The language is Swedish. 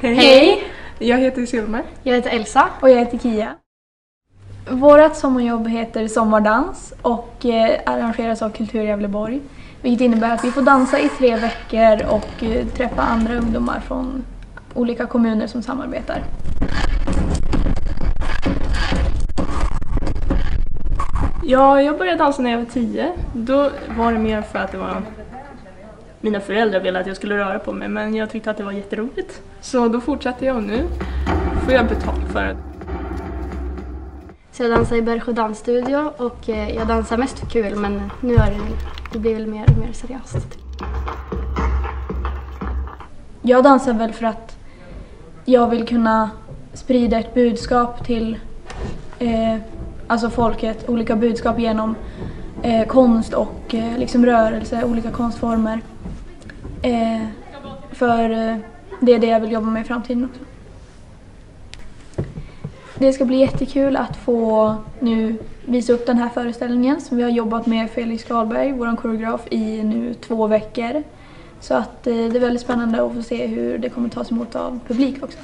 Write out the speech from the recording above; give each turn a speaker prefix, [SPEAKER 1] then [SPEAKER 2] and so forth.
[SPEAKER 1] Hej!
[SPEAKER 2] Jag heter Selma.
[SPEAKER 1] Jag heter Elsa.
[SPEAKER 3] Och jag heter Kia. Vårt sommarjobb heter Sommardans och eh, arrangeras av Kultur Gävleborg. Vilket innebär att vi får dansa i tre veckor och eh, träffa andra ungdomar från olika kommuner som samarbetar.
[SPEAKER 2] Ja, jag började dansa när jag var tio. Då var det mer för att det var mina föräldrar ville att jag skulle röra på mig men jag tyckte att det var jätteroligt. Så då fortsatte jag och nu får jag betalt för det.
[SPEAKER 1] Så jag dansar i Bergsjö dansstudio och eh, jag dansar mest för kul men nu är det, det blir väl mer och mer seriöst.
[SPEAKER 3] Jag dansar väl för att jag vill kunna sprida ett budskap till eh, alltså folket, olika budskap genom eh, konst och eh, liksom rörelse, olika konstformer. Eh, för eh, det är det jag vill jobba med i framtiden också. Det ska bli jättekul att få nu visa upp den här föreställningen som vi har jobbat med Felix Karlberg, vår koreograf, i nu två veckor. Så att eh, det är väldigt spännande att få se hur det kommer tas emot av publik också.